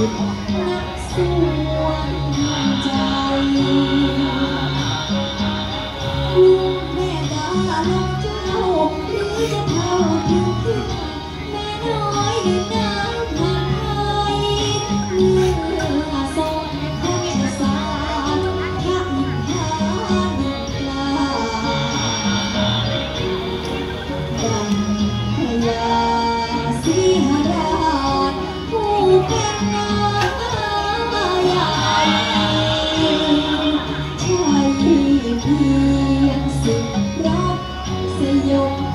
good. you.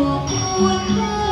我不问